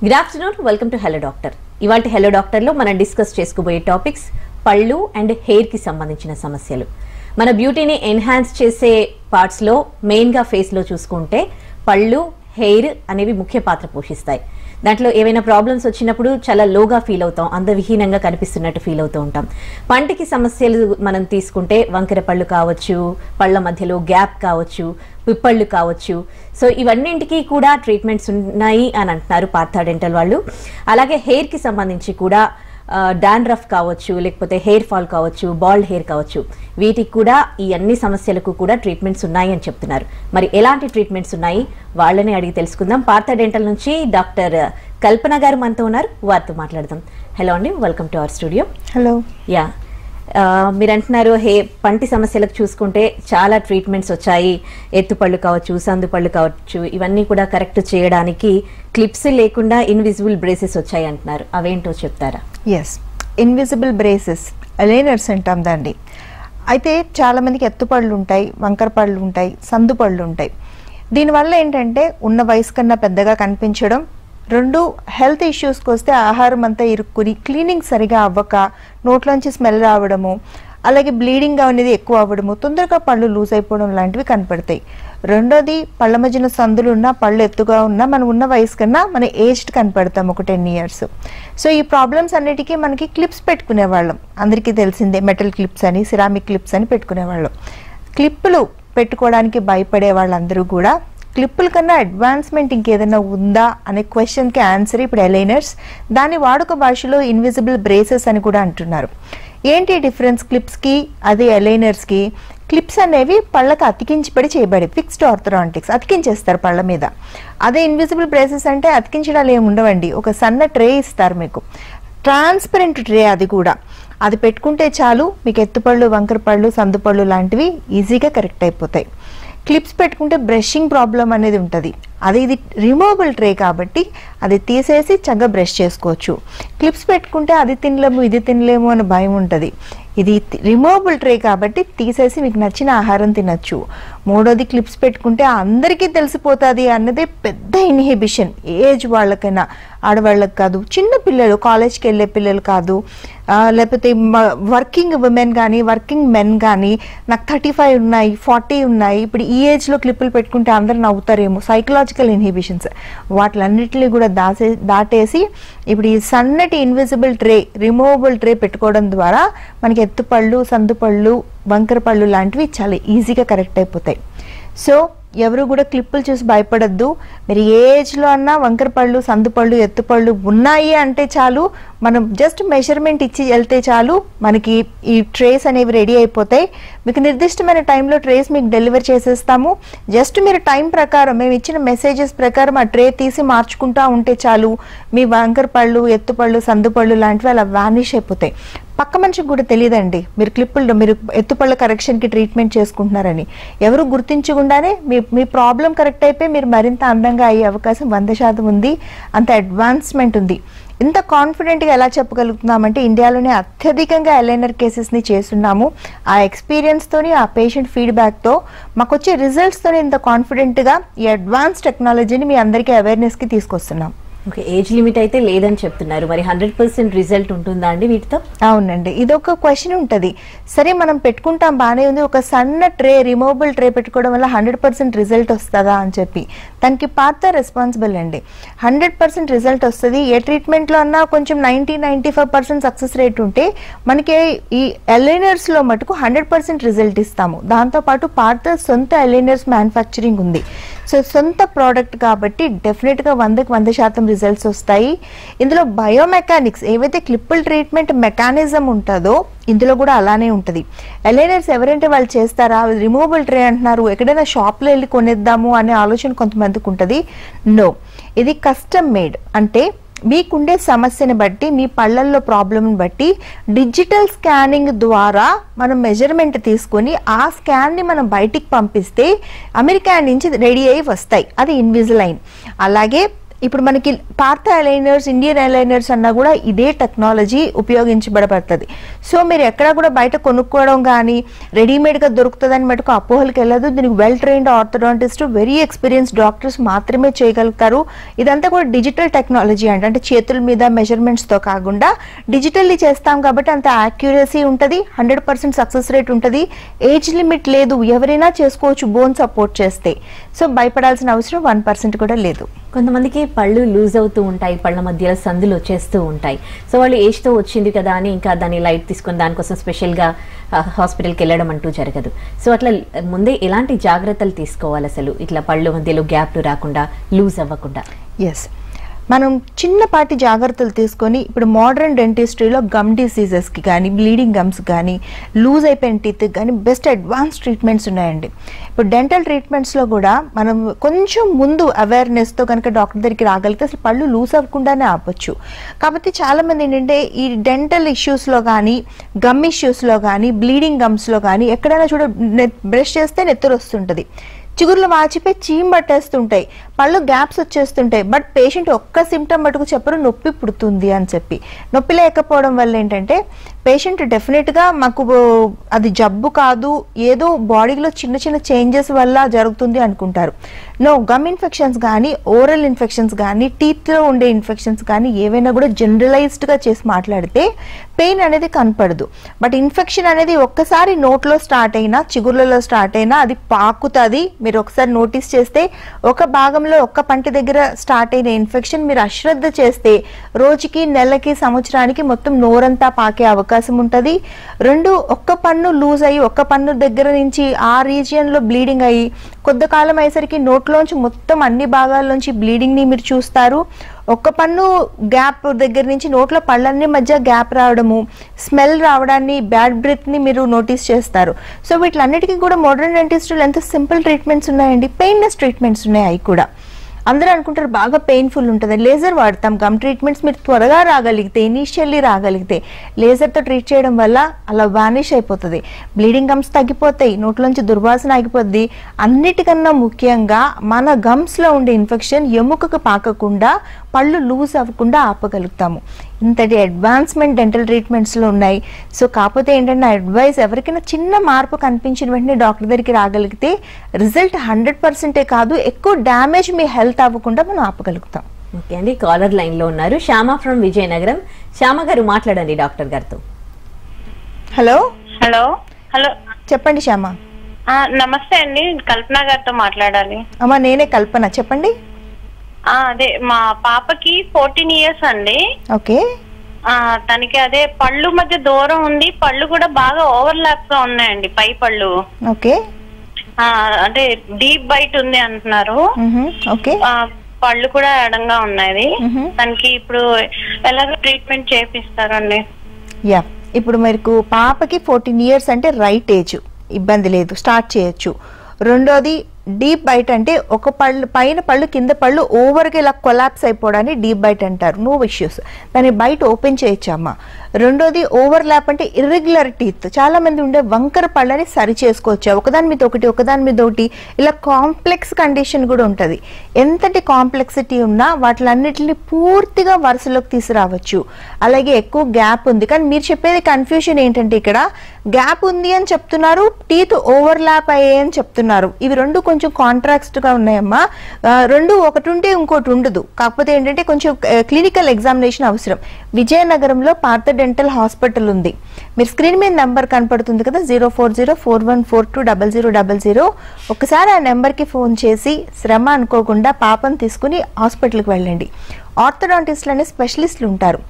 Good afternoon welcome to hello doctor ఇవాళ హలో డాక్టర్లో మనం డిస్కస్ చేసుకోబోయే టాపిక్స్ పళ్ళు అండ్ హెయిర్కి సంబంధించిన సమస్యలు. మన బ్యూటీని ఎన్హాన్స్ చేసే పార్ట్స్లో మెయిన్గా ఫేస్లో చూసుకుంటే పళ్ళు హెయిర్ అనేవి ముఖ్య పాత్ర పోషిస్తాయి. దాంట్లో ఏవైనా ప్రాబ్లమ్స్ వచ్చినప్పుడు చాలా లోగా ఫీల్ అవుతాం అందవిహీనంగా కనిపిస్తున్నట్టు ఫీల్ అవుతూ ఉంటాం. పంటికి సమస్యలు మనం తీసుకుంటే వంకర పళ్ళు కావచ్చు పళ్ళ మధ్యలో గ్యాప్ కావచ్చు పిప్పళ్ళు కావచ్చు. సో ఇవన్నింటికి కూడా ట్రీట్మెంట్స్ ఉన్నాయి అని అంటున్నారు పార్థా డెంటల్ వాళ్ళు. అలాగే హెయిర్కి సంబంధించి కూడా డాండ్రఫ్ కావచ్చు లేకపోతే హెయిర్ ఫాల్ కావచ్చు బాల్డ్ హెయిర్ కావచ్చు వీటికి కూడా ఈ అన్ని సమస్యలకు కూడా ట్రీట్మెంట్స్ ఉన్నాయి అని చెప్తున్నారు. మరి ఎలాంటి ట్రీట్మెంట్స్ ఉన్నాయి? వాళ్ళని అడిగి తెలుసుకుందాం. పార్థ డెంటల్ నుంచి డాక్టర్ కల్పన గారు మనతో ఉన్నారు. వారితో మాట్లాడదాం. హలో అండి. Welcome to our studio hello yeah మీరు అంటున్నారు హే పంటి సమస్యలకు చూసుకుంటే చాలా ట్రీట్మెంట్స్ వచ్చాయి. ఎత్తుపళ్ళు కావచ్చు సందుపళ్ళు కావచ్చు ఇవన్నీ కూడా కరెక్ట్ చేయడానికి క్లిప్స్ లేకుండా ఇన్విజిబుల్ బ్రేసెస్ వచ్చాయి అంటున్నారు. అవేంటో చెప్తారా? ఎస్ ఇన్విజిబుల్ బ్రేసెస్ లేనర్స్ అంటాం దాన్ని అయితే చాలామందికి ఎత్తుపళ్ళు ఉంటాయి వంకర పళ్ళు ఉంటాయి సందుపళ్ళు ఉంటాయి. దీనివల్ల ఏంటంటే ఉన్న వయసు కన్నా పెద్దగా కనిపించడం రెండు హెల్త్ ఇష్యూస్కి వస్తే ఆహారం అంతా ఇరుక్కుని క్లీనింగ్ సరిగా అవ్వక నోట్లోంచి స్మెల్ రావడము అలాగే బ్లీడింగ్ అనేది ఎక్కువ అవ్వడము తొందరగా పళ్ళు లూజ్ అయిపోవడం లాంటివి కనపడతాయి. రెండోది పళ్ళ మధ్యన సందులు ఉన్నా పళ్ళు ఎత్తుగా ఉన్నా మనం ఉన్న వయసు కన్నా మన ఏజ్డ్ కనపడతాం ఒక టెన్ ఇయర్స్ సో ఈ ప్రాబ్లమ్స్ అన్నిటికీ మనకి క్లిప్స్ పెట్టుకునేవాళ్ళం. అందరికీ తెలిసిందే మెటల్ క్లిప్స్ అని సిరామిక్ క్లిప్స్ అని పెట్టుకునేవాళ్ళం. క్లిప్పులు పెట్టుకోవడానికి భయపడే వాళ్ళందరూ కూడా క్లిప్పుల కన్నా అడ్వాన్స్మెంట్ ఇంకేదైనా ఉందా అనే క్వశ్చన్కి ఆన్సర్ ఇప్పుడు ఎలైనర్స్. దాని వాడుక భాషలో ఇన్విజిబుల్ బ్రేసెస్ అని కూడా అంటున్నారు. ఏంటి డిఫరెన్స్ క్లిప్స్కి? అదే ఎలైనర్స్కి. క్లిప్స్ అనేవి పళ్ళకి అతికించబడి చేయబడి ఫిక్స్డ్ ఆర్థరాంటిక్స్. అతికించేస్తారు పళ్ళ మీద. అదే ఇన్విజిబుల్ బ్రేసెస్ అంటే అతికించడాలు ఏమి ఉండవండి. ఒక సన్న ట్రే ఇస్తారు మీకు. ట్రాన్స్పరెంట్ ట్రే అది కూడా. అది పెట్టుకుంటే చాలు మీకు ఎత్తుపళ్ళు వంకర పళ్ళు సందుపళ్ళు లాంటివి ఈజీగా కరెక్ట్ అయిపోతాయి. క్లిప్స్ పెట్టుకుంటే బ్రషింగ్ ప్రాబ్లం అనేది ఉంటుంది. అది ఇది రిమూవబుల్ ట్రే కాబట్టి అది తీసేసి చక్కగా బ్రష్ చేసుకోవచ్చు. క్లిప్స్ పెట్టుకుంటే అది తినలేము ఇది తినలేము అని భయం ఉంటుంది. ఇది రిమూవబుల్ ట్రే కాబట్టి తీసేసి మీకు నచ్చిన ఆహారం తినచ్చు. మూడోది క్లిప్స్ పెట్టుకుంటే అందరికీ తెలిసిపోతుంది అన్నదే పెద్ద ఇన్హిబిషన్ ఏజ్ వాళ్ళకైనా ఆడవాళ్ళకి కాదు చిన్న పిల్లలు కాలేజ్కి వెళ్ళే పిల్లలు కాదు లేకపోతే వర్కింగ్ ఉమెన్ కానీ వర్కింగ్ మెన్ కానీ నాకు థర్టీ ఫైవ్ ఉన్నాయి ఫార్టీ ఉన్నాయి. ఇప్పుడు ఈ ఏజ్లో క్లిప్పులు పెట్టుకుంటే అందరు నవ్వుతారేమో. సైకలాజికల్ ఇన్హిబిషన్స్ వాటిలన్నిటిని కూడా దాసే దాటేసి ఇప్పుడు ఈ సన్నటి ఇన్విజిబుల్ ట్రే రిమూవబుల్ ట్రే పెట్టుకోవడం ద్వారా మనకి ఎత్తుపళ్ళు సందుపళ్ళు వంకరపళ్ళు లాంటివి చాలా ఈజీగా కరెక్ట్ అయిపోతాయి. సో ఎవరు కూడా క్లిప్పులు చూసి భయపడద్దు. మీరు ఏ ఏజ్లో అన్నా వంకర పళ్ళు సందుపళ్ళు ఎత్తుపళ్ళు ఉన్నాయి అంటే చాలు. మనం జస్ట్ మెజర్మెంట్ ఇచ్చి వెళ్తే చాలు. మనకి ఈ ట్రేస్ అనేవి రెడీ అయిపోతాయి. మీకు నిర్దిష్టమైన టైంలో ట్రేస్ మీకు డెలివర్ చేసేస్తాము. జస్ట్ మీరు టైం ప్రకారం మేము ఇచ్చిన మెసేజెస్ ప్రకారం ఆ ట్రే తీసి మార్చుకుంటా ఉంటే చాలు. మీ వంకర పళ్ళు ఎత్తుపళ్ళు సందుపళ్ళు లాంటివి అలా వానిష్ అయిపోతాయి. పక్క మనిషికి కూడా తెలియదండి. మీరు క్లిప్పులు మీరు ఎత్తుపళ్ళ కరెక్షన్కి ట్రీట్మెంట్ చేసుకుంటున్నారని. ఎవరు గుర్తించకుండానే మీ మీ ప్రాబ్లం కరెక్ట్ అయిపోయి మీరు మరింత అందంగా అయ్యే అవకాశం వంద శాతం ఉంది. అంత అడ్వాన్స్మెంట్ ఉంది. ఇంత కాన్ఫిడెంట్గా ఎలా చెప్పగలుగుతున్నామంటే ఇండియాలోనే అత్యధికంగా ఎలైనర్ కేసెస్ని చేస్తున్నాము. ఆ ఎక్స్పీరియన్స్తోని ఆ పేషెంట్ ఫీడ్బ్యాక్తో మాకు వచ్చే రిజల్ట్స్తోని ఇంత కాన్ఫిడెంట్గా ఈ అడ్వాన్స్ టెక్నాలజీని మీ అందరికీ అవేర్నెస్కి తీసుకొస్తున్నాం. ఓకే ఏజ్ లిమిట్ అయితే లేదని చెప్తున్నారు. మరి హండ్రెడ్ పర్సెంట్ రిజల్ట్ ఉంటుందా అండి వీటితో? అవునండి. ఇది ఒక క్వశ్చన్ ఉంటుంది. సరే మనం పెట్టుకుంటాం బాగానే ఉంది. ఒక సన్న ట్రే రిమూవబుల్ ట్రే పెట్టుకోవడం వల్ల హండ్రెడ్ పర్సెంట్ రిజల్ట్ వస్తుందా అని చెప్పి. దానికి పాత రెస్పాన్సిబుల్ అండి. హండ్రెడ్ పర్సెంట్ రిజల్ట్ వస్తుంది. ఏ ట్రీట్మెంట్లో అన్నా కొంచెం ninety ninety five percent success rate ఉంటే మనకి ఈ ఎలైనర్స్లో మటుకు హండ్రెడ్ పర్సెంట్ రిజల్ట్ ఇస్తాము. దాంతోపాటు పాత సొంత ఎలైనర్స్ మ్యానుఫ్యాక్చరింగ్ ఉంది. సో సొంత ప్రోడక్ట్ కాబట్టి డెఫినెట్గా వందకు వంద శాతం రిజల్ట్స్ వస్తాయి. ఇందులో బయోమెకానిక్స్ ఏవైతే క్లిప్పుల్ ట్రీట్మెంట్ మెకానిజం ఉంటుందో ఇందులో కూడా అలానే ఉంటుంది. ఎలైనర్స్ ఎవరంటే వాళ్ళు చేస్తారా? రిమూవబుల్ ట్రే అంటున్నారు. ఎక్కడైనా షాప్లో వెళ్ళి కొనేద్దాము అనే ఆలోచన కొంతమందికి ఉంటుంది. నో ఇది కస్టమ్ మేడ్ అంటే మీకుండే సమస్యని బట్టి మీ పళ్ళల్లో ప్రాబ్లమ్ని బట్టి డిజిటల్ స్కానింగ్ ద్వారా మనం మెజర్మెంట్ తీసుకొని ఆ స్కాన్ని మనం బయటికి పంపిస్తే అమెరికా నుంచి రెడీ అయ్యి వస్తాయి. అది ఇన్విజిలైన్ అలాగే ఇప్పుడు మనకి పార్థ అలైనర్స్ ఇండియన్ అలైనర్స్ అన్నా కూడా ఇదే టెక్నాలజీ ఉపయోగించబడబడుతుంది. సో మీరు ఎక్కడా కూడా బయట కొనుక్కోవడం కానీ రెడీమేడ్గా దొరుకుతుందని మటుకు అపోహలకి వెళ్ళదు. దీనికి well trained orthodontist very experience doctors మాత్రమే చేయగలుగుతారు. ఇదంతా కూడా డిజిటల్ టెక్నాలజీ అంటే అంటే చేతుల మీద మెజర్మెంట్స్తో కాకుండా డిజిటల్లీ చేస్తాం కాబట్టి అంత యాక్యురసీ ఉంటుంది హండ్రెడ్ పర్సెంట్ సక్సెస్ రేట్ ఉంటుంది. ఏజ్ లిమిట్ లేదు ఎవరైనా చేసుకోవచ్చు బోన్ సపోర్ట్ చేస్తే. సో భయపడాల్సిన అవసరం వన్ పర్సెంట్ కూడా లేదు. కొంతమందికి పళ్ళు లూజ్ అవుతూ ఉంటాయి పళ్ళ మధ్యలో సందులు వచ్చేస్తూ ఉంటాయి. సో వాళ్ళు ఏజ్తో వచ్చింది కదా అని ఇంకా దాన్ని లైట్ తీసుకొని దానికోసం స్పెషల్గా హాస్పిటల్కి వెళ్ళడం అంటూ జరగదు. సో అట్లా ముందే ఎలాంటి జాగ్రత్తలు తీసుకోవాలి అసలు? ఇట్లా పళ్ళు మధ్యలో గ్యాప్లు రాకుండా లూజ్ అవ్వకుండా? ఎస్ మనం చిన్నపాటి జాగ్రత్తలు తీసుకొని ఇప్పుడు మోడర్న్ డెంటిస్ట్రీలో గమ్ డిసీజెస్కి కానీ బ్లీడింగ్ గమ్స్ కానీ లూజ్ అయిపోయిన టీత్కి కానీ బెస్ట్ అడ్వాన్స్ ట్రీట్మెంట్స్ ఉన్నాయండి. ఇప్పుడు డెంటల్ ట్రీట్మెంట్స్లో కూడా మనం కొంచెం ముందు అవేర్నెస్తో కనుక డాక్టర్ దగ్గరికి రాగలిగితే అసలు పళ్ళు లూజ్ అవ్వకుండానే ఆపొచ్చు. కాబట్టి చాలామంది ఏంటంటే ఈ డెంటల్ ఇష్యూస్లో కానీ గమ్ ఇష్యూస్లో కానీ బ్లీడింగ్ గమ్స్లో కానీ ఎక్కడైనా చూడ బ్రష్ చేస్తే నెత్తురు వస్తుంటుంది. చిగుర్లు వాచిపోయి చీమ్ పట్టేస్తుంటాయి. పళ్ళు గ్యాప్స్ వచ్చేస్తుంటాయి బట్ పేషెంట్ ఒక్క సిమ్టమ్ మటుకు చెప్పరు నొప్పి పుడుతుంది అని చెప్పి. నొప్పి లేకపోవడం వల్ల ఏంటంటే పేషెంట్ డెఫినెట్గా మాకు అది జబ్బు కాదు ఏదో బాడీలో చిన్న చిన్న చేంజెస్ వల్ల జరుగుతుంది అనుకుంటారు. నో గమ్ ఇన్ఫెక్షన్స్ కానీ ఓరల్ ఇన్ఫెక్షన్స్ కానీ టీత్లో ఉండే ఇన్ఫెక్షన్స్ కానీ ఏవైనా కూడా జనరలైజ్డ్గా చేసి మాట్లాడితే పెయిన్ అనేది కనపడదు. బట్ ఇన్ఫెక్షన్ అనేది ఒక్కసారి నోట్లో స్టార్ట్ అయినా చిగుర్లలో స్టార్ట్ అయినా అది పాకుతుంది. మీరు ఒకసారి నోటీస్ చేస్తే ఒక భాగం సమయంలో ఒక్క పంట దగ్గర స్టార్ట్ అయిన ఇన్ఫెక్షన్ మీరు అశ్రద్ధ చేస్తే రోజుకి నెలకి సంవత్సరానికి మొత్తం నోరంతా పాకే అవకాశం ఉంటుంది. రెండు ఒక్క పన్ను లూజ్ అయ్యి ఒక్క పన్ను దగ్గర నుంచి ఆ రీజియన్లో బ్లీడింగ్ అయ్యి కొద్దికాలం అయ్యేసరికి నోట్లోంచి మొత్తం అన్ని భాగాల్లోంచి బ్లీడింగ్ని మీరు చూస్తారు. ఒక్క పన్ను గ్యాప్ దగ్గర నుంచి నోట్లో పళ్ళన్ని మధ్య గ్యాప్ రావడము స్మెల్ రావడాన్ని బ్యాడ్ బ్రెత్ని మీరు నోటీస్ చేస్తారు. సో వీటిలన్నిటికీ కూడా మోడర్న్ డెంటిస్టులు ఎంత సింపుల్ ట్రీట్మెంట్స్ ఉన్నాయండి? పెయిన్లెస్ ట్రీట్మెంట్స్ ఉన్నాయి అవి కూడా. అందరూ అనుకుంటారు బాగా పెయిన్ఫుల్ ఉంటుంది. లేజర్ వాడతాం. గమ్ ట్రీట్మెంట్స్ మీరు త్వరగా రాగలిగితే ఇనీషియల్లీ రాగలిగితే లేజర్తో ట్రీట్ చేయడం వల్ల అలా వానిష్ అయిపోతుంది. బ్లీడింగ్ గమ్స్ తగ్గిపోతాయి. నోట్లోంచి దుర్వాసన ఆగిపోద్ది. అన్నిటికన్నా ముఖ్యంగా మన గమ్స్లో ఉండే ఇన్ఫెక్షన్ ఎముకకు పాకకుండా పళ్ళు లూజ్ అవ్వకుండా ఆపగలుగుతాము. ఇంతటి అడ్వాన్స్మెంట్ డెంటల్ ట్రీట్మెంట్స్లో ఉన్నాయి. సో కాకపోతే ఏంటంటే నా అడ్వైస్ ఎవరికైనా చిన్న మార్పు కనిపించిన వెంటనే డాక్టర్ దగ్గరికి రాగలిగితే రిజల్ట్ హండ్రెడ్ పర్సెంటే కాదు ఎక్కువ డ్యామేజ్ మీ హెల్త్ అవ్వకుండా మనం ఆపగలుగుతాం. ఓకే అండి కాలర్ లైన్లో ఉన్నారు. శ్యామ ఫ్రమ్ విజయనగరం. శ్యామ గారు మాట్లాడండి డాక్టర్ గారితో. హలో హలో హలో చెప్పండి శ్యామ. ఆ, నమస్తే అండి కల్పన గారితో మాట్లాడాలి. అమ్మ నేనే కల్పన. చెప్పండి. అదే మా పాపకి ఫోర్టీన్ ఇయర్స్ అండి. ఓకే. తనకి అదే పళ్ళు మధ్య దూరం ఉంది పళ్ళు కూడా బాగా ఓవర్లాప్గా ఉన్నాయండి పై పళ్ళు. ఓకే. అంటే డీప్ బైట్ ఉంది అంటున్నారు. ఓకే. పళ్ళు కూడా ఎడంగా ఉన్నాయి. తనకి ఇప్పుడు ఎలాగ ట్రీట్మెంట్ చేపిస్తారండి? యా ఇప్పుడు మీకు పాపకి ఫోర్టీన్ ఇయర్స్ అంటే రైట్ ఏజ్ ఇబ్బంది లేదు స్టార్ట్ చేయొచ్చు. రెండోది డీప్ బైట్ అంటే ఒక పళ్ళు పైన పళ్ళు కింద పళ్ళు ఓవర్గా ఇలా కొలాప్స్ అయిపోవడాన్ని డీప్ బైట్ అంటారు. నో ఇష్యూస్ దాన్ని బయట ఓపెన్ చేయొచ్చు అమ్మ. రెండోది ఓవర్ ల్యాప్ అంటే ఇర్రెగ్యులర్ టీత్ చాలా మంది ఉండే వంకర పళ్ళని సరి చేసుకోవచ్చు. ఒకదాని మీద ఒకటి ఒకదాని మీద ఒకటి. ఇలా కాంప్లెక్స్ కండిషన్ కూడా ఉంటుంది. ఎంతటి కాంప్లెక్సిటీ ఉన్నా వాటిలన్నిటిని పూర్తిగా వరుసలోకి తీసుకురావచ్చు. అలాగే ఎక్కువ గ్యాప్ ఉంది. కానీ మీరు చెప్పేది కన్ఫ్యూషన్ ఏంటంటే ఇక్కడ గ్యాప్ ఉంది అని చెప్తున్నారు టీత్ ఓవర్ ల్యాప్ అయ్యాయని చెప్తున్నారు. ఇవి రెండు కొంచెం కొంచెం కాంట్రాక్ట్గా ఉన్నాయమ్మా. రెండు ఒకటి ఉంటే ఇంకోటి ఉండదు. కాకపోతే ఏంటంటే కొంచెం క్లినికల్ ఎగ్జామినేషన్ అవసరం. విజయనగరంలో పార్థ డెంటల్ హాస్పిటల్ ఉంది. మీరు స్క్రీన్ మీద నెంబర్ కనపడుతుంది కదా zero four zero four one four two double zero double zero ఒకసారి ఆ నెంబర్కి ఫోన్ చేసి శ్రమ అనుకోకుండా పాపను తీసుకుని హాస్పిటల్కి వెళ్ళండి. ఆర్థోడాంటిస్ట్లు అనే స్పెషలిస్టులు ఉంటారు.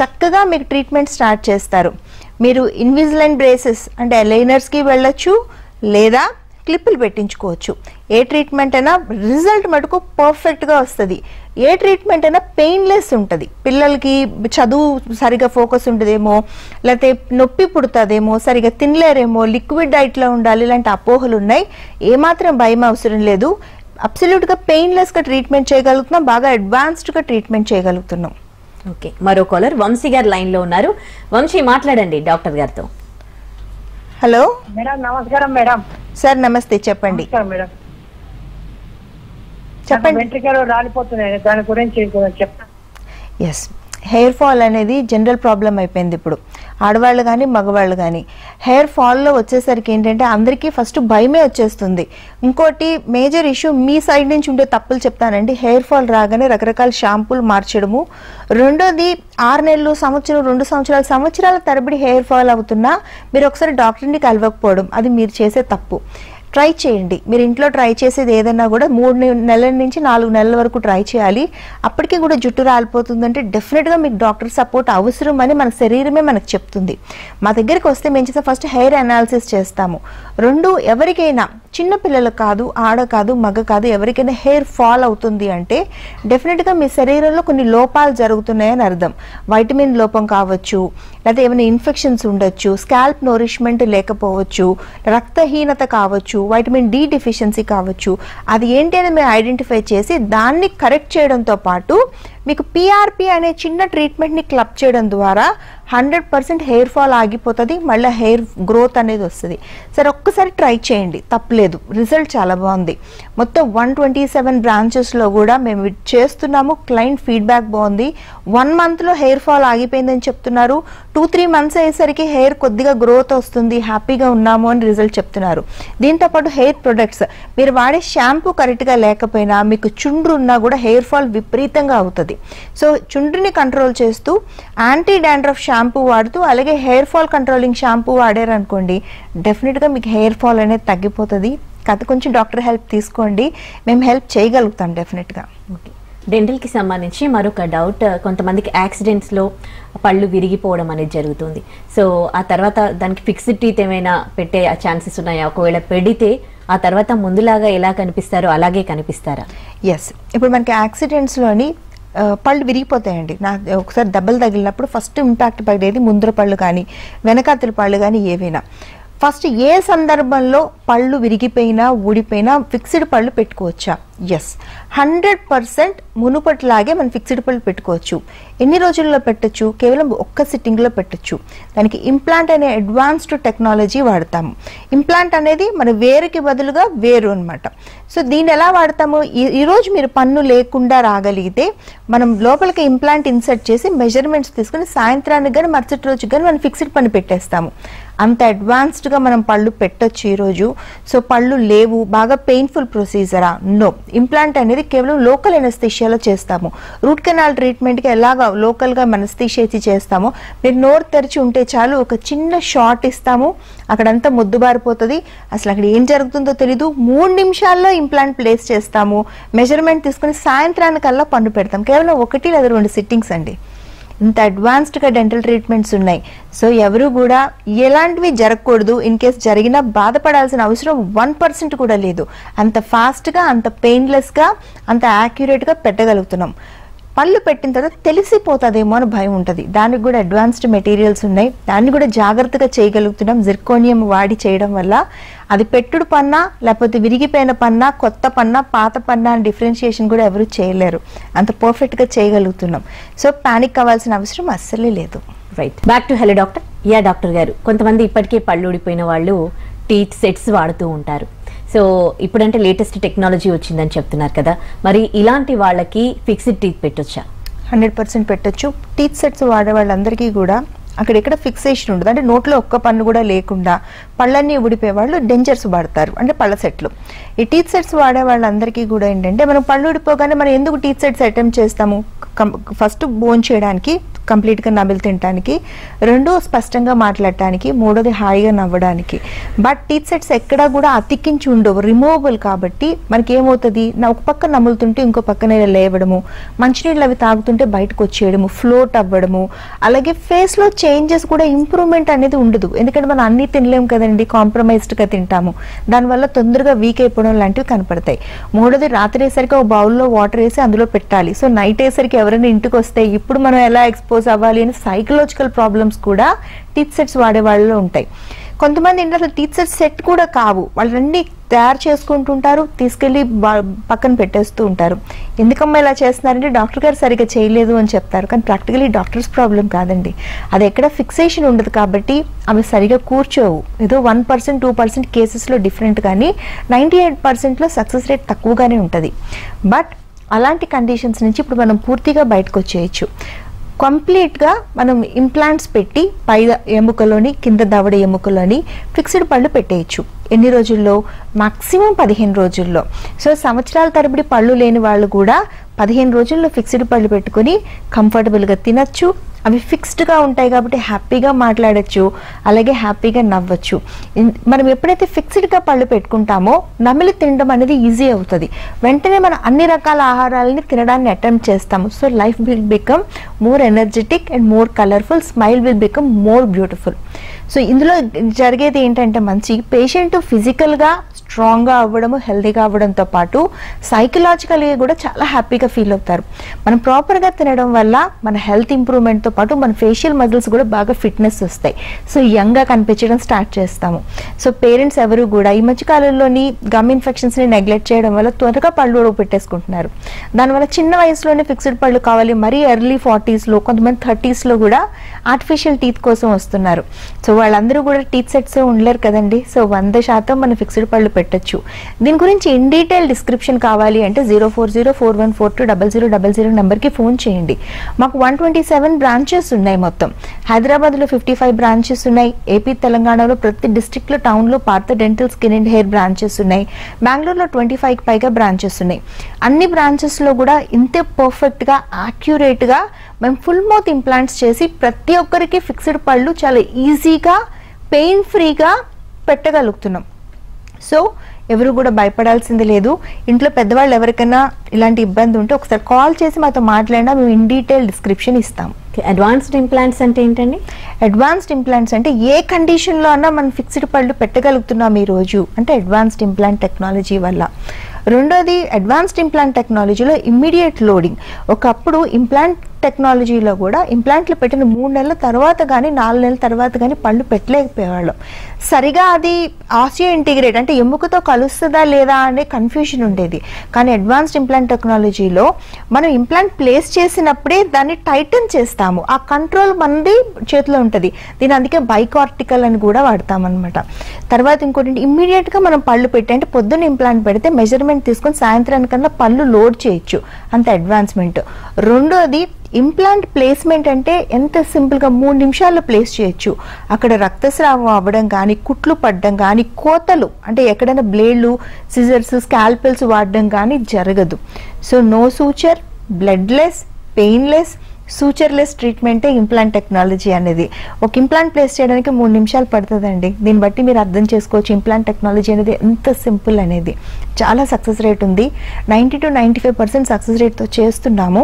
చక్కగా మీకు ట్రీట్మెంట్ స్టార్ట్ చేస్తారు. మీరు ఇన్విజిలెంట్ బ్రేసెస్ అంటే ఎలైనర్స్కి వెళ్ళొచ్చు లేదా క్లిప్పులు పెట్టించుకోవచ్చు. ఏ ట్రీట్మెంట్ అయినా రిజల్ట్ మటుకు పర్ఫెక్ట్గా వస్తుంది. ఏ ట్రీట్మెంట్ అయినా పెయిన్లెస్ ఉంటుంది. పిల్లలకి చదువు సరిగా ఫోకస్ ఉండదేమో లేకపోతే నొప్పి పుడుతుందేమో సరిగా తినలేరేమో లిక్విడ్ డైట్లో ఉండాలి ఇలాంటి అపోహలు ఉన్నాయి. ఏమాత్రం భయం అవసరం లేదు. అబ్సల్యూట్గా పెయిన్లెస్గా ట్రీట్మెంట్ చేయగలుగుతున్నాం. బాగా అడ్వాన్స్డ్గా ట్రీట్మెంట్ చేయగలుగుతున్నాం. ఓకే. మరో కాలర్ వంశీ గారు లైన్లో ఉన్నారు. వంశీ మాట్లాడండి డాక్టర్ గారితో. హలో? మేడం నమస్కారం మేడం. సార్ నమస్తే చెప్పండి. మేడం. చెప్పండి. వెంట్రికలు రాలిపోతున్నాయి దాని గురించి చెప్తాను ఎస్ హెయిర్ ఫాల్ అనేది జనరల్ ప్రాబ్లం అయిపోయింది ఇప్పుడు. ఆడవాళ్ళు కానీ మగవాళ్ళు కానీ హెయిర్ ఫాల్లో వచ్చేసరికి ఏంటంటే అందరికీ ఫస్ట్ భయమే వచ్చేస్తుంది. ఇంకోటి మేజర్ ఇష్యూ మీ సైడ్ నుంచి ఉండే తప్పులు చెప్తానండి. హెయిర్ ఫాల్ రాగానే రకరకాల షాంపూలు మార్చడము. రెండోది ఆరు నెలలు సంవత్సరం రెండు సంవత్సరాలు సంవత్సరాల తరబడి హెయిర్ ఫాల్ అవుతున్నా మీరు ఒకసారి డాక్టర్ని కలవకపోవడం. అది మీరు చేసే తప్పు. ట్రై చేయండి. మీరు ఇంట్లో ట్రై చేసేది ఏదైనా కూడా మూడు నెలల నుంచి నాలుగు నెలల వరకు ట్రై చేయాలి. అప్పటికి కూడా జుట్టు రాలిపోతుందంటే డెఫినెట్గా మీకు డాక్టర్ సపోర్ట్ అవసరం అని మన శరీరమే మనకు చెప్తుంది. మా దగ్గరికి వస్తే మేము చేసే ఫస్ట్ హెయిర్ అనాలిసిస్ చేస్తాము. రెండు ఎవరికైనా చిన్న పిల్లలకు కాదు ఆడ కాదు మగ కాదు ఎవరికైనా హెయిర్ ఫాల్ అవుతుంది అంటే డెఫినెట్గా మీ శరీరంలో కొన్ని లోపాలు జరుగుతున్నాయని అర్థం. వైటమిన్ లోపం కావచ్చు లేదా ఏమైనా ఇన్ఫెక్షన్స్ ఉండొచ్చు స్కాల్ప్ నోరిష్మెంట్ లేకపోవచ్చు రక్తహీనత కావచ్చు వైటమిన్ డి డిఫిషియన్సీ కావచ్చు అది ఏంటి అని మేము ఐడెంటిఫై చేసి దాన్ని కరెక్ట్ చేయడంతో పాటు మీకు పిఆర్పి అనే చిన్న ట్రీట్మెంట్ని క్లబ్ చేయడం ద్వారా హండ్రెడ్ పర్సెంట్ హెయిర్ ఫాల్ ఆగిపోతుంది మళ్ళీ హెయిర్ గ్రోత్ అనేది వస్తుంది. సరే ఒక్కసారి ట్రై చేయండి. తప్పలేదు. రిజల్ట్ చాలా బాగుంది. మొత్తం వన్ ట్వంటీ సెవెన్ బ్రాంచెస్లో కూడా మేము చేస్తున్నాము. క్లయింట్ ఫీడ్బ్యాక్ బాగుంది. వన్ మంత్లో హెయిర్ ఫాల్ ఆగిపోయిందని చెప్తున్నారు. టూ త్రీ మంత్స్ అయ్యేసరికి హెయిర్ కొద్దిగా గ్రోత్ వస్తుంది. హ్యాపీగా ఉన్నాము అని రిజల్ట్ చెప్తున్నారు. దీంతో పాటు హెయిర్ ప్రొడక్ట్స్ మీరు వాడే షాంపూ కరెక్ట్గా లేకపోయినా మీకు చుండ్రు ఉన్నా కూడా హెయిర్ ఫాల్ విపరీతంగా అవుతుంది. సో చుండ్రుని కంట్రోల్ చేస్తూ యాంటీ డాండ్రఫ్ షాంపూ వాడుతూ అలాగే హెయిర్ ఫాల్ కంట్రోలింగ్ షాంపూ వాడారనుకోండి డెఫినెట్గా మీకు హెయిర్ ఫాల్ అనేది తగ్గిపోతుంది. కథ కొంచెం డాక్టర్ హెల్ప్ తీసుకోండి. మేము హెల్ప్ చేయగలుగుతాం డెఫినెట్గా ఓకే. డెంటల్కి సంబంధించి మరొక డౌట్ కొంతమందికి యాక్సిడెంట్స్లో పళ్ళు విరిగిపోవడం అనేది జరుగుతుంది. సో ఆ తర్వాత దానికి ఫిక్స్డ్ టీత్ ఏమైనా పెట్టే ఛాన్సెస్ ఉన్నాయా? ఒకవేళ పెడితే ఆ తర్వాత ముందులాగా ఎలా కనిపిస్తారో అలాగే కనిపిస్తారా? ఎస్ ఇప్పుడు మనకి యాక్సిడెంట్స్లోని పళ్ళు విరిగిపోతాయండి. నా ఒకసారి దెబ్బలు తగిలినప్పుడు ఫస్ట్ ఇంపాక్ట్ పడేది ముందర పళ్ళు కానీ వెనకాతల పళ్ళు కానీ ఏవైనా. ఫస్ట్ ఏ సందర్భంలో పళ్ళు విరిగిపోయినా ఊడిపోయినా ఫిక్స్డ్ పళ్ళు పెట్టుకోవచ్చా? ఎస్ హండ్రెడ్ పర్సెంట్ మునుపటిలాగే మనం ఫిక్స్డ్ పళ్ళు పెట్టుకోవచ్చు. ఎన్ని రోజుల్లో పెట్టొచ్చు? కేవలం ఒక్క సిట్టింగ్లో పెట్టొచ్చు. దానికి ఇంప్లాంట్ అనే అడ్వాన్స్డ్ టెక్నాలజీ వాడతాము. ఇంప్లాంట్ అనేది మన వేరుకి బదులుగా వేరు అన్నమాట. సో దీన్ని ఎలా వాడతాము? ఈ- ఈరోజు మీరు పన్ను లేకుండా రాగలిగితే మనం లోపలికి ఇంప్లాంట్ ఇన్సర్ట్ చేసి మెజర్మెంట్స్ తీసుకుని సాయంత్రానికి కానీ మరుసటి రోజు కానీ మనం ఫిక్స్డ్ పన్ను పెట్టేస్తాము. అంత అడ్వాన్స్డ్గా మనం పళ్ళు పెట్టొచ్చు ఈరోజు సో పళ్ళు లేవు బాగా పెయిన్ఫుల్ ప్రొసీజరా నో ఇంప్లాంట్ అనేది కేవలం లోకల్ ఎనస్థిషియాలో చేస్తాము. రూట్ కెనాల్ ట్రీట్మెంట్కి ఎలాగా లోకల్గా మనస్థిషియా ఇచ్చి చేస్తామో మీరు నోరు తెరిచి ఉంటే చాలు ఒక చిన్న షార్ట్ ఇస్తాము. అక్కడంతా ముద్దుబారిపోతుంది అసలు అక్కడ ఏం జరుగుతుందో తెలీదు. మూడు నిమిషాల్లో ఇంప్లాంట్ ప్లేస్ చేస్తాము. మెజర్మెంట్ తీసుకుని సాయంత్రానికల్లా పన్ను పెడతాం. కేవలం ఒకటి లేదా రెండు సిట్టింగ్స్ అండి. ఇంత అడ్వాన్స్డ్గా డెంటల్ ట్రీట్మెంట్స్ ఉన్నాయి. సో ఎవరు కూడా ఎలాంటివి జరగకూడదు ఇన్ కేస్ జరిగినా బాధపడాల్సిన అవసరం వన్ పర్సెంట్ కూడా లేదు. అంత ఫాస్ట్గా అంత పెయిన్లెస్గా అంత యాక్యురేట్గా పెట్టగలుగుతున్నాం. పళ్ళు పెట్టిన తర్వాత తెలిసిపోతుందేమో అని భయం ఉంటుంది. దానికి కూడా అడ్వాన్స్డ్ మెటీరియల్స్ ఉన్నాయి. దాన్ని కూడా జాగ్రత్తగా చేయగలుగుతున్నాం. జిర్కోనియం వాడి చేయడం వల్ల అది పెట్టుడు పన్నా లేకపోతే విరిగిపోయిన పన్నా కొత్త పన్నా పాత పన్నా అని డిఫరెన్షియేషన్ కూడా ఎవరు చేయలేరు. అంత పర్ఫెక్ట్గా చేయగలుగుతున్నాం. సో ప్యానిక్ అవ్వాల్సిన అవసరం అస్సలే లేదు. Right back to hello doctor yeah doctor గారు. కొంతమంది ఇప్పటికే పళ్ళు ఊడిపోయిన వాళ్ళు టీత్ సెట్స్ వాడుతూ ఉంటారు. సో ఇప్పుడంటే లేటెస్ట్ టెక్నాలజీ వచ్చిందని చెప్తున్నారు కదా. మరి ఇలాంటి వాళ్ళకి ఫిక్స్డ్ టీత్ పెట్టొచ్చా? హండ్రెడ్ పర్సెంట్ పెట్టచ్చు. టీత్ సెట్స్ వాడే వాళ్ళందరికీ కూడా అక్కడెక్కడ ఫిక్సేషన్ ఉండదు. అంటే నోట్లో ఒక్క పన్ను కూడా లేకుండా పళ్ళన్నీ ఊడిపోయే వాళ్ళు డెంజర్స్ వాడతారు. అంటే పళ్ళ సెట్లు. ఈ టీత్ సెట్స్ వాడే వాళ్ళందరికీ కూడా ఏంటంటే మనం పళ్ళు ఊడిపోగానే మనం ఎందుకు టీత్ సెట్స్ అటెంప్ట్ చేస్తాము? ఫస్ట్ బోన్ చేయడానికి కంప్లీట్గా నమిలి తినడానికి రెండో స్పష్టంగా మాట్లాడటానికి మూడోది హాయిగా నవ్వడానికి. బట్ టీత్ సెట్స్ ఎక్కడా కూడా అతికించి ఉండవు రిమూవబుల్ కాబట్టి మనకి ఏమవుతుంది నా ఒక పక్క నములుతుంటే ఇంకో పక్కన లేవడము మంచినీళ్ళు అవి తాగుతుంటే బయటకు వచ్చేయడము ఫ్లోట్ అవ్వడము అలాగే ఫేస్లో చేంజెస్ కూడా ఇంప్రూవ్మెంట్ అనేది ఉండదు. ఎందుకంటే మనం అన్నీ తినలేము కదండి కాంప్రమైజ్డ్గా తింటాము. దానివల్ల తొందరగా వీక్ అయిపోవడం లాంటివి కనపడతాయి. మూడోది రాత్రి వేసరికి ఒక బౌల్లో వాటర్ వేసి అందులో పెట్టాలి. సో నైట్ వేసరికి ఎవరైనా ఇంటికి వస్తే ఇప్పుడు మనం ఎలా ఎక్స్పోజ్ అవ్వాలి అని సైకలాజికల్ ప్రాబ్లమ్స్ కూడా టీత్ సెట్స్ వాడే వాళ్ళలో ఉంటాయి. కొంతమంది ఇంట్లో టీత్ సెట్ సెట్ కూడా కావు. వాళ్ళన్నీ తయారు చేసుకుంటుంటారు తీసుకెళ్ళి పక్కన పెట్టేస్తూ ఉంటారు. ఎందుకమ్మా ఇలా చేస్తున్నారంటే డాక్టర్ గారు సరిగ్గా చేయలేదు అని చెప్తారు. కానీ ప్రాక్టికలీ డాక్టర్స్ ప్రాబ్లం కాదండి. అది ఎక్కడ ఫిక్సేషన్ ఉండదు కాబట్టి అవి సరిగా కూర్చోవు. ఏదో వన్ పర్సెంట్ టూ పర్సెంట్ కేసెస్లో డిఫరెంట్ కానీ నైంటీ ఎయిట్ పర్సెంట్లో సక్సెస్ రేట్ తక్కువగానే ఉంటుంది. బట్ అలాంటి కండిషన్స్ నుంచి ఇప్పుడు మనం పూర్తిగా బయటకు వచ్చేయచ్చు. కంప్లీట్గా మనం ఇంప్లాంట్స్ పెట్టి పై ఎముకలోని కింద దవడ ఎముకలోని ఫిక్స్డ్ పళ్ళు పెట్టేయచ్చు. ఎన్ని రోజుల్లో? మాక్సిమం పదిహేను రోజుల్లో. సో సంవత్సరాల తరబడి పళ్ళు లేని వాళ్ళు కూడా పదిహేను రోజుల్లో ఫిక్స్డ్ పళ్ళు పెట్టుకొని కంఫర్టబుల్గా తినచ్చు. అవి ఫిక్స్డ్గా ఉంటాయి కాబట్టి హ్యాపీగా మాట్లాడచ్చు అలాగే హ్యాపీగా నవ్వచ్చు. మనం ఎప్పుడైతే ఫిక్స్డ్గా పళ్ళు పెట్టుకుంటామో నమిలి తినడం అనేది ఈజీ అవుతుంది. వెంటనే మనం అన్ని రకాల ఆహారాలని తినడాన్ని అటెంప్ట్ చేస్తాము. So life will become more energetic and more colourful smile will become more beautiful so ఇందులో జరిగేది ఏంటంటే మంచి పేషెంట్ ఫిజికల్గా స్ట్రాంగ్గా అవ్వడము హెల్దీగా అవ్వడంతో పాటు సైకలాజికల్గా కూడా చాలా హ్యాపీగా ఫీల్ అవుతారు. మనం ప్రాపర్గా తినడం వల్ల మన హెల్త్ ఇంప్రూవ్మెంట్తో పాటు మన ఫేషియల్ మజిల్స్ కూడా బాగా ఫిట్నెస్ వస్తాయి. సో యంగ్గా కనిపించడం స్టార్ట్ చేస్తాము. సో పేరెంట్స్ ఎవరు కూడా ఈ మధ్య కాలంలోని గమ్ ఇన్ఫెక్షన్స్ని నెగ్లెక్ట్ చేయడం వల్ల త్వరగా పళ్ళు ఉడవ పెట్టేసుకుంటున్నారు. దానివల్ల చిన్న వయసులోనే ఫిక్స్డ్ పళ్ళు కావాలి. మరీ ఎర్లీ ఫార్టీస్లో కొంతమంది థర్టీస్లో కూడా ఆర్టిఫిషియల్ టీత్ కోసం వస్తున్నారు. సో వాళ్ళందరూ కూడా టీత్ సెట్స్ ఉండలేరు కదండి. సో వంద శాతం మనం ఫిక్స్డ్ పళ్ళు పెట్టొచ్చు. దీని గురించి ఇన్ డీటెయిల్ డిస్క్రిప్షన్ కావాలి అంటే zero four zero four one four two double zero double zero నెంబర్కి ఫోన్ చేయండి. మాకు వన్ ట్వంటీ సెవెన్ బ్రాంచెస్ ఉన్నాయి మొత్తం. హైదరాబాద్లో ఫిఫ్టీ ఫైవ్ బ్రాంచెస్ ఉన్నాయి ఏపీ తెలంగాణలో ప్రతి డిస్టిక్లో టౌన్లో Partha dental skin and hair branches ఉన్నాయి. బెంగళూరులో ట్వంటీ ఫైవ్ పైగా బ్రాంచెస్ ఉన్నాయి. అన్ని బ్రాంచెస్లో కూడా ఇంతే పర్ఫెక్ట్గా యాక్యురేట్గా మేము ఫుల్ మౌత్ ఇంప్లాంట్స్ చేసి ప్రతి ఒక్కరికి ఫిక్స్డ్ పళ్ళు చాలా ఈజీగా పెయిన్ ఫ్రీగా పెట్టగలుగుతున్నాం. సో ఎవరు కూడా భయపడాల్సింది లేదు. ఇంట్లో పెద్దవాళ్ళు ఎవరికైనా ఇలాంటి ఇబ్బంది ఉంటే ఒకసారి కాల్ చేసి మాతో మాట్లాడినా మేము ఇన్ డీటెయిల్ డిస్క్రిప్షన్ ఇస్తాం. అడ్వాన్స్డ్ ఇంప్లాంట్స్ అంటే ఏంటండి? అడ్వాన్స్డ్ ఇంప్లాంట్స్ అంటే ఏ కండిషన్లో అన్నా మనం ఫిక్స్డ్ పళ్ళు పెట్టగలుగుతున్నాం ఈ రోజు? అంటే అడ్వాన్స్డ్ ఇంప్లాంట్ టెక్నాలజీ వల్ల. రెండోది అడ్వాన్స్డ్ ఇంప్లాంట్ టెక్నాలజీలో ఇమ్మీడియట్ లోడింగ్ ఒకప్పుడు ఇంప్లాంట్ టెక్నాలజీలో కూడా ఇంప్లాంట్లు పెట్టిన మూడు నెలల తర్వాత కానీ నాలుగు నెలల తర్వాత కానీ పళ్ళు పెట్టలేకపోయేవాళ్ళం. సరిగా అది ఆసియో ఇంటిగ్రేట్ అంటే ఎముకతో కలుస్తుందా లేదా అనే కన్ఫ్యూజన్ ఉండేది. కానీ అడ్వాన్స్డ్ ఇంప్లాంట్ టెక్నాలజీలో మనం ఇంప్లాంట్ ప్లేస్ చేసినప్పుడే దాన్ని టైటన్ చేస్తాము. ఆ కంట్రోల్ మనది చేతిలో ఉంటుంది. దీని అందుకే బైకార్టికల్ అని కూడా వాడతామన్నమాట. తర్వాత ఇంకోటి ఇమ్మీడియట్గా మనం పళ్ళు పెట్టి అంటే పొద్దున్న ఇంప్లాంట్ పెడితే మెజర్మెంట్ తీసుకొని సాయంత్రానికన్నా పళ్ళు లోడ్ చేయొచ్చు. అంత అడ్వాన్స్మెంట్. రెండోది ఇంప్లాంట్ ప్లేస్మెంట్ అంటే ఎంత సింపుల్గా మూడు నిమిషాల్లో ప్లేస్ చేయొచ్చు. అక్కడ రక్తస్రావం అవ్వడం కానీ కుట్లు పడడం కానీ కోతలు అంటే ఎక్కడైనా బ్లేడ్లు సిజర్స్ స్కాల్పెల్స్ వాడడం కానీ జరగదు. So no suture bloodless painless sutureless ట్రీట్మెంటే implant technology అనేది. ఒక ఇంప్లాంట్ ప్లేస్ చేయడానికి మూడు నిమిషాలు పడుతుందండి. దీన్ని బట్టి మీరు అర్థం చేసుకోవచ్చు ఇంప్లాంట్ టెక్నాలజీ అనేది ఎంత సింపుల్ అనేది. చాలా సక్సెస్ రేట్ ఉంది. Ninety to ninety five percent success రేట్తో చేస్తున్నాము.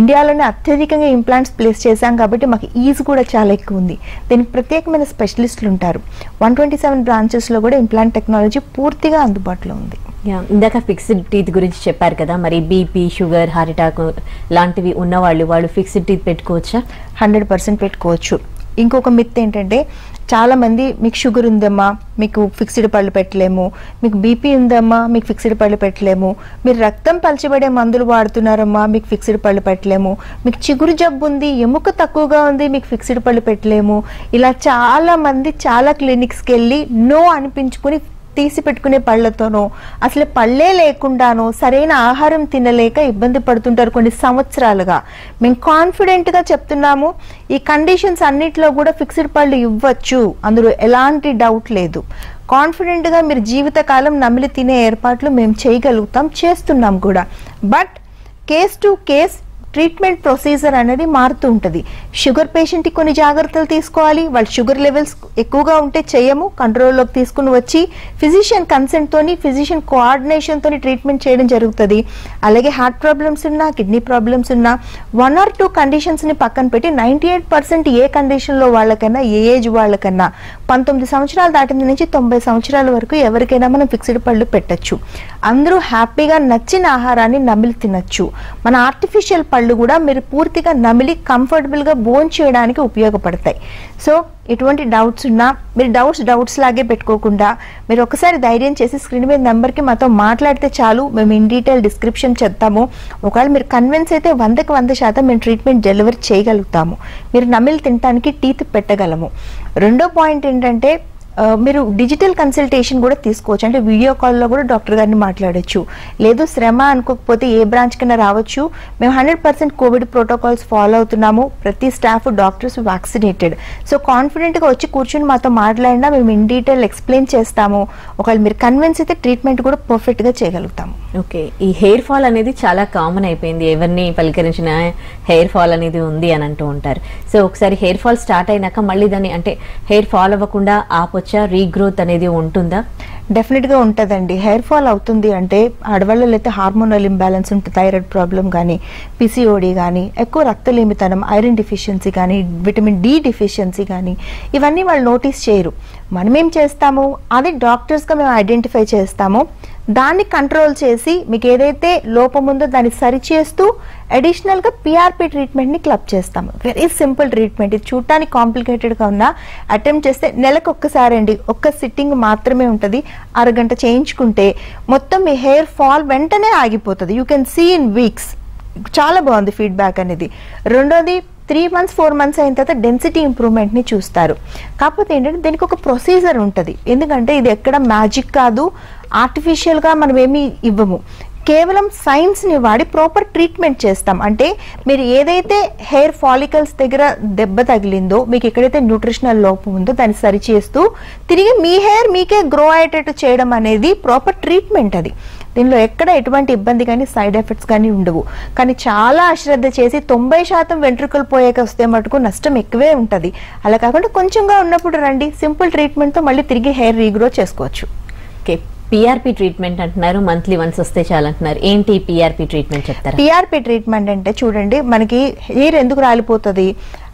ఇండియాలోనే అత్యధికంగా ఇంప్లాంట్స్ ప్లేస్ చేశాం కాబట్టి మాకు ఈజ్ కూడా చాలా ఎక్కువ ఉంది. దీనికి ప్రత్యేకమైన స్పెషలిస్టులు ఉంటారు. వన్ ట్వంటీ సెవెన్ బ్రాంచెస్లో కూడా ఇంప్లాంట్ టెక్నాలజీ పూర్తిగా అందుబాటులో ఉంది. ఇందాక ఫిక్స్డ్ టీత్ గురించి చెప్పారు కదా మరి బీపీ షుగర్ హార్ట్ అటాక్ లాంటివి ఉన్నవాళ్ళు వాళ్ళు ఫిక్స్డ్ టీత్ పెట్టుకోవచ్చా? హండ్రెడ్ పర్సెంట్ పెట్టుకోవచ్చు. ఇంకొక మిత్ ఏంటంటే చాలా మంది మీకు షుగర్ ఉందమ్మా మీకు ఫిక్స్డ్ పళ్ళు పెట్టలేము మీకు బీపీ ఉందమ్మా మీకు ఫిక్స్డ్ పళ్ళు పెట్టలేము మీరు రక్తం పలచబడే మందులు వాడుతున్నారమ్మా మీకు ఫిక్స్డ్ పళ్ళు పెట్టలేము మీకు చిగురు జబ్బు ఉంది ఎముక తక్కువగా ఉంది మీకు ఫిక్స్డ్ పళ్ళు పెట్టలేము ఇలా చాలా మంది చాలా క్లినిక్స్కి వెళ్ళి నో అనిపించుకుని తీసి పెట్టుకునే పళ్ళతోనో అసలు పళ్ళే లేకుండానో సరైన ఆహారం తినలేక ఇబ్బంది పడుతుంటారు కొన్ని సంవత్సరాలుగా. మేము కాన్ఫిడెంట్గా చెప్తున్నాము ఈ కండిషన్స్ అన్నిట్లో కూడా ఫిక్స్డ్ పళ్ళు ఇవ్వచ్చు అందులో ఎలాంటి డౌట్ లేదు. కాన్ఫిడెంట్గా మీరు జీవితకాలం నమిలి తినే ఏర్పాట్లు మేము చేయగలుగుతాం చేస్తున్నాం కూడా. But case to case treatment procedure అనేది మారుతూ ఉంటుంది. షుగర్ పేషెంట్కి కొన్ని జాగ్రత్తలు తీసుకోవాలి. వాళ్ళ షుగర్ లెవెల్స్ ఎక్కువగా ఉంటే చేయము. కంట్రోల్లోకి తీసుకుని వచ్చి ఫిజిషియన్ కన్సెంట్తోని ఫిజిషియన్ కోఆర్డినేషన్తోని ట్రీట్మెంట్ చేయడం జరుగుతుంది. అలాగే హార్ట్ ప్రాబ్లమ్స్ ఉన్నా కిడ్నీ ప్రాబ్లమ్స్ ఉన్నా వన్ ఆర్ టూ కండిషన్స్ని పక్కన పెట్టి నైంటీ ఎయిట్ పర్సెంట్ ఏ కండిషన్లో వాళ్ళకన్నా ఏ ఏజ్ వాళ్ళకన్నా పంతొమ్మిది సంవత్సరాలు దాటిన నుంచి తొంభై సంవత్సరాల వరకు ఎవరికైనా మనం ఫిక్స్డ్ పళ్ళు పెట్టచ్చు. అందరూ హ్యాపీగా నచ్చిన ఆహారాన్ని నమిలి తినచ్చు. మన ఆర్టిఫిషియల్ పళ్ళు కూడా మీరు పూర్తిగా నమిలి కంఫర్టబుల్గా బోన్ చేయడానికి ఉపయోగపడతాయి. సో ఎటువంటి డౌట్స్ ఉన్నా మీరు డౌట్స్ డౌట్స్ లాగే పెట్టుకోకుండా మీరు ఒకసారి ధైర్యం చేసి స్క్రీన్ మీద నెంబర్కి మాతో మాట్లాడితే చాలు మేము ఇన్ డీటెయిల్ డిస్క్రిప్షన్ చెప్తాము. ఒకవేళ మీరు కన్విన్స్ అయితే వందకి వంద శాతం మేము ట్రీట్మెంట్ డెలివరీ చేయగలుగుతాము. మీరు నమిలి తినడానికి టీత్ పెట్టగలము. రెండో పాయింట్ ఏంటంటే మీరు డిజిటల్ కన్సల్టేషన్ కూడా తీసుకోవచ్చు. అంటే వీడియో కాల్లో కూడా డాక్టర్ గారిని మాట్లాడచ్చు. లేదు శ్రమ అనుకోకపోతే ఏ బ్రాంచ్ కన్నా రావచ్చు. మేము hundred percent covid protocols follow అవుతున్నాము. ప్రతి స్టాఫ్ డాక్టర్స్ వ్యాక్సినేటెడ్ సో కాన్ఫిడెంట్గా వచ్చి కూర్చొని మాతో మాట్లాడినా మేము ఇన్ డీటెయిల్ ఎక్స్ప్లెయిన్ చేస్తాము. ఒకవేళ మీరు కన్విన్స్ అయితే ట్రీట్మెంట్ కూడా పర్ఫెక్ట్గా చేయగలుగుతాము. ఓకే ఈ హెయిర్ ఫాల్ అనేది చాలా కామన్ అయిపోయింది. ఎవరిని పలకరించిన హెయిర్ ఫాల్ అనేది ఉంది అని అంటూ ఉంటారు. సో ఒకసారి హెయిర్ ఫాల్ స్టార్ట్ అయినాక మళ్ళీ దాన్ని అంటే హెయిర్ ఫాల్ అవ్వకుండా ఆపొచ్చు. రీగ్రోత్ అనేది ఉంటుందా? డెఫినెట్గా ఉంటుందండి. హెయిర్ ఫాల్ అవుతుంది అంటే ఆడవాళ్ళలో అయితే హార్మోనల్ ఇంబ్యాలెన్స్ ఉంటుంది థైరాయిడ్ ప్రాబ్లం కానీ పిసిఓడి కానీ ఎక్కువ రక్తలేమితనం ఐరన్ డిఫిషియన్సీ కానీ విటమిన్ డి డిఫిషియన్సీ కానీ ఇవన్నీ వాళ్ళు నోటీస్ చేయరు. మనమేం చేస్తాము? అది డాక్టర్స్గా మేము ఐడెంటిఫై చేస్తాము. దాన్ని కంట్రోల్ చేసి మీకు ఏదైతే లోపం ఉందో దాన్ని సరిచేస్తూ అడిషనల్గా పిఆర్పి ట్రీట్మెంట్ని క్లబ్ చేస్తాము. వెరీ సింపుల్ ట్రీట్మెంట్ ఇది చూడటానికి కాంప్లికేటెడ్గా ఉన్నా అటెంప్ట్ చేస్తే నెలకు ఒక్కసారి అండి ఒక్క సిట్టింగ్ మాత్రమే ఉంటుంది. అరగంట చేయించుకుంటే మొత్తం మీ హెయిర్ ఫాల్ వెంటనే ఆగిపోతుంది. You can see in weeks చాలా బాగుంది ఫీడ్బ్యాక్ అనేది. రెండోది త్రీ మంత్స్ ఫోర్ మంత్స్ అయిన తర్వాత డెన్సిటీ ఇంప్రూవ్మెంట్ని చూస్తారు. కాకపోతే ఏంటంటే దీనికి ఒక ప్రొసీజర్ ఉంటుంది. ఎందుకంటే ఇది ఎక్కడ మ్యాజిక్ కాదు ఆర్టిఫిషియల్గా మనం ఏమీ ఇవ్వము. కేవలం సైన్స్ని వాడి ప్రాపర్ ట్రీట్మెంట్ చేస్తాం. అంటే మీరు ఏదైతే హెయిర్ ఫాలికల్స్ దగ్గర దెబ్బ తగిలిందో మీకు ఎక్కడైతే న్యూట్రిషనల్ లోపం ఉందో దాన్ని సరిచేస్తూ తిరిగి మీ హెయిర్ మీకే గ్రో అయ్యేటట్టు చేయడం అనేది ప్రాపర్ ట్రీట్మెంట్ అది. దీనిలో ఎక్కడ ఎటువంటి ఇబ్బంది కానీ సైడ్ ఎఫెక్ట్స్ కానీ ఉండవు. కానీ చాలా అశ్రద్ధ చేసి తొంభై శాతం వెంట్రుకలు పోయాక వస్తే మటుకు నష్టం ఎక్కువే ఉంటుంది. అలా కాకుండా కొంచెంగా ఉన్నప్పుడు రండి సింపుల్ ట్రీట్మెంట్తో మళ్ళీ తిరిగి హెయిర్ రీగ్రో చేసుకోవచ్చు. ఓకే పిఆర్పి ట్రీట్మెంట్ అంటున్నారు మంత్లీ వన్స్ వస్తే చాలు అంటున్నారు. ఏంటి పిఆర్పి ట్రీట్మెంట్ చెప్తారా? పిఆర్పి ట్రీట్మెంట్ అంటే చూడండి మనకి హెయిర్ ఎందుకు రాలిపోతుంది?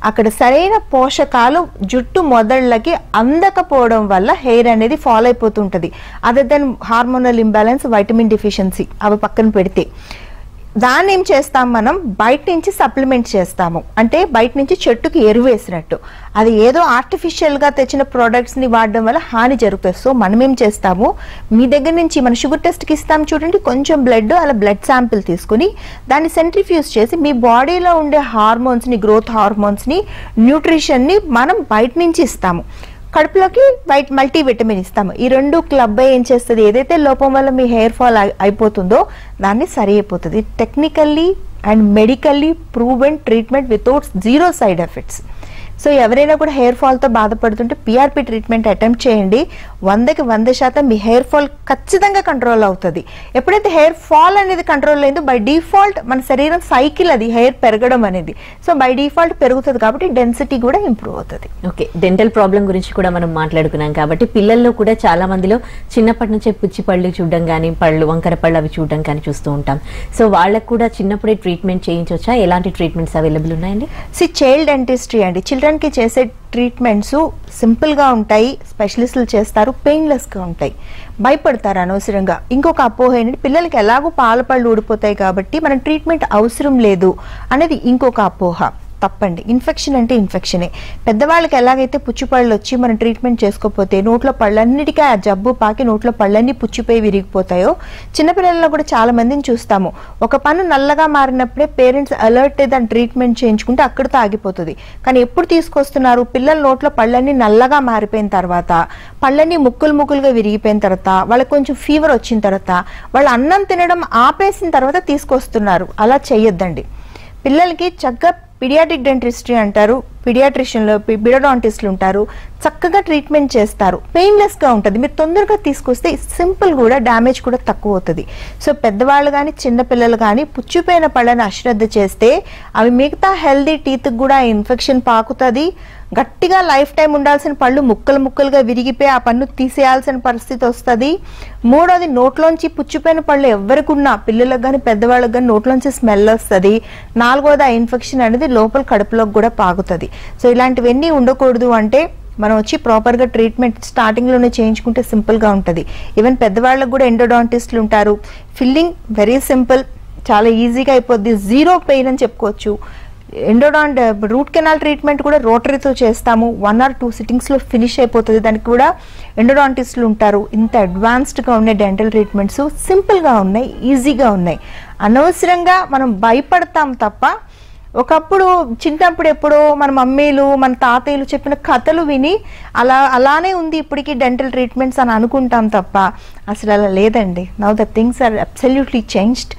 అక్కడ సరైన పోషకాలు జుట్టు మొదళ్ళకి అందకపోవడం వల్ల హెయిర్ అనేది fall అయిపోతుంటుంది. Other than hormonal imbalance vitamin deficiency అవి పక్కన పెడితే. దాన్ని ఏం చేస్తాం మనం? బయట నుంచి సప్లిమెంట్ చేస్తాము. అంటే బయట నుంచి చెట్టుకి ఎరువు వేసినట్టు. అది ఏదో ఆర్టిఫిషియల్గా తెచ్చిన ప్రోడక్ట్స్ని వాడడం వల్ల హాని జరుగుతుంది. సో మనం ఏం చేస్తాము? మీ దగ్గర నుంచి మన షుగర్ టెస్ట్కి ఇస్తాం చూడండి. కొంచెం బ్లడ్ అలా బ్లడ్ శాంపిల్ తీసుకుని దాన్ని సెంట్రిఫ్యూజ్ చేసి మీ బాడీలో ఉండే హార్మోన్స్ని గ్రోత్ హార్మోన్స్ని న్యూట్రిషన్ని మనం బయట నుంచి ఇస్తాము. కడుపులోకి వైట్ మల్టీ విటమిన్ ఇస్తాము. ఈ రెండు క్లబ్ ఏం చేస్తుంది? ఏదైతే లోపం వల్ల మీ హెయిర్ ఫాల్ అయిపోతుందో దాన్ని సరి అయిపోతుంది. Technically and medically proven treatment without zero side effects so ఎవరైనా కూడా హెయిర్ ఫాల్తో బాధపడుతుంటే పిఆర్పి ట్రీట్మెంట్ అటెంప్ట్ చేయండి. వందకి వంద శాతం మీ హెయిర్ ఫాల్ ఖచ్చితంగా కంట్రోల్ అవుతుంది. ఎప్పుడైతే హెయిర్ ఫాల్ అనేది కంట్రోల్ అయిందో బై డిఫాల్ట్ మన శరీరం సైకిల్ అది హెయిర్ పెరగడం అనేది. సో బై డిఫాల్ట్ పెరుగుతుంది కాబట్టి డెన్సిటీ కూడా ఇంప్రూవ్ అవుతుంది. ఓకే డెంటల్ ప్రాబ్లం గురించి కూడా మనం మాట్లాడుకున్నాం కాబట్టి పిల్లల్లో కూడా చాలా మందిలో చిన్నప్పటి నుంచే పుచ్చి పళ్ళు చూడడం కానీ పళ్ళు వంకర పళ్ళు అవి చూడడం కానీ చూస్తూ ఉంటాం. సో వాళ్ళకు కూడా చిన్నప్పుడే ట్రీట్మెంట్ చేయించవచ్చా ఎలాంటి ట్రీట్మెంట్స్ అవైలబుల్ ఉన్నాయండి? సి చైల్డ్ డెంటిస్ట్రీ అండి. చిల్డ్రన్కి చేసే ట్రీట్మెంట్స్ సింపుల్గా ఉంటాయి స్పెషలిస్టులు చేస్తారు పెయిన్లెస్గా ఉంటాయి. భయపడతారు అనవసరంగా. ఇంకొక అపోహ ఏంటంటే పిల్లలకి ఎలాగో పాల పళ్ళు ఊడిపోతాయి కాబట్టి మన ట్రీట్మెంట్ అవసరం లేదు అనేది ఇంకొక అపోహ. తప్పండి. ఇన్ఫెక్షన్ అంటే ఇన్ఫెక్షనే పెద్దవాళ్ళకి ఎలాగైతే పుచ్చిపళ్ళు వచ్చి మనం ట్రీట్మెంట్ చేసుకోకపోతే నోట్లో పళ్ళన్నిటికీ ఆ జబ్బు పాకి నోట్లో పళ్ళన్నీ పుచ్చిపోయి విరిగిపోతాయో చిన్నపిల్లల్లో కూడా చాలా మందిని చూస్తాము. ఒక పన్ను నల్లగా మారినప్పుడే పేరెంట్స్ అలర్ట్ దాన్ని ట్రీట్మెంట్ చేయించుకుంటే అక్కడితో ఆగిపోతుంది. కానీ ఎప్పుడు తీసుకొస్తున్నారు? పిల్లల నోట్లో పళ్ళన్నీ నల్లగా మారిపోయిన తర్వాత పళ్ళన్నీ ముక్కులు ముక్కులుగా విరిగిపోయిన తర్వాత వాళ్ళకి కొంచెం ఫీవర్ వచ్చిన తర్వాత వాళ్ళు అన్నం తినడం ఆపేసిన తర్వాత తీసుకొస్తున్నారు. అలా చేయొద్దండి. పిల్లలకి చక్కగా పిడియాటిక్ డెంటిస్ట్రీ అంటారు. పిడియాట్రిషియన్లో బిడోడాంటిస్టులు ఉంటారు. చక్కగా ట్రీట్మెంట్ చేస్తారు. పెయిన్లెస్గా ఉంటుంది. మీరు తొందరగా తీసుకొస్తే సింపుల్ కూడా డ్యామేజ్ కూడా తక్కువ అవుతుంది. సో పెద్దవాళ్ళు కానీ చిన్నపిల్లలు కానీ పుచ్చిపోయిన పళ్ళని అశ్రద్ధ చేస్తే అవి మిగతా హెల్దీ టీత్కి కూడా ఇన్ఫెక్షన్ పాకుతుంది. గట్టిగా లైఫ్ టైం ఉండాల్సిన పళ్ళు ముక్కలు ముక్కలుగా విరిగిపోయి ఆ పన్ను తీసేయాల్సిన పరిస్థితి వస్తుంది. మూడోది నోట్లోంచి పుచ్చిపోయిన పళ్ళు ఎవరికున్నా పిల్లలకు కానీ పెద్దవాళ్ళకి కానీ నోట్లోంచి స్మెల్ వస్తుంది. నాలుగోది ఆ ఇన్ఫెక్షన్ అనేది లోపల కడుపులోకి కూడా పాకుతుంది సో ఇలాంటివన్నీ ఉండకూడదు అంటే మనం వచ్చి ప్రాపర్గా ట్రీట్మెంట్ స్టార్టింగ్లోనే చేయించుకుంటే సింపుల్గా ఉంటుంది. ఈవెన్ పెద్దవాళ్ళకు కూడా ఎండోడాంటిస్టులు ఉంటారు. ఫిల్లింగ్ వెరీ సింపుల్ చాలా ఈజీగా అయిపోద్ది. జీరో పెయిన్ అని చెప్పుకోవచ్చు. ఎండోడాంట్ రూట్ కెనాల్ ట్రీట్మెంట్ కూడా రోటరీతో చేస్తాము. వన్ ఆర్ టూ సిట్టింగ్స్లో ఫినిష్ అయిపోతుంది. దానికి కూడా ఎండోడాంటిస్టులు ఉంటారు. ఇంత అడ్వాన్స్డ్గా ఉన్నాయి డెంటల్ ట్రీట్మెంట్స్ సింపుల్గా ఉన్నాయి ఈజీగా ఉన్నాయి. అనవసరంగా మనం భయపడతాం తప్ప ఒకప్పుడు చిన్నప్పుడు ఎప్పుడో మన మమ్మీలు మన తాతయ్యలు చెప్పిన కథలు విని అలా అలానే ఉంది ఇప్పటికీ డెంటల్ ట్రీట్మెంట్స్ అని అనుకుంటాం తప్ప అసలు అలా లేదండి. Now the things are absolutely changed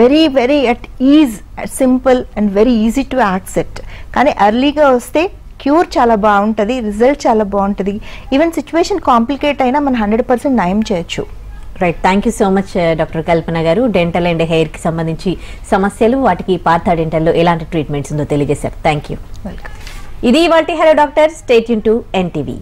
very very it is simple and very easy to accept కానీ ఎర్లీగా వస్తే క్యూర్ చాలా బాగుంటుంది రిజల్ట్ చాలా బాగుంటుంది. ఈవెన్ సిచ్యువేషన్ కాంప్లికేట్ అయినా మనం హండ్రెడ్ పర్సెంట్ నయం చేయొచ్చు. Right thank you so much doctor Kalpana గారు. డెంటల్ అండ్ హెయిర్కి సంబంధించి సమస్యలు వాటికి పార్థ డెంటల్లో ఎలాంటి ట్రీట్మెంట్స్ ఉందో తెలియజేశారు. థ్యాంక్ యూ వెల్కమ్ ఇది వాటి హలో డాక్టర్ స్టేట్ యూన్ టు ఎన్టీవీ